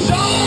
Show!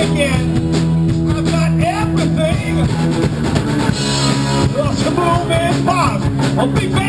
again. I've got everything. Lost the moon and I'll be back.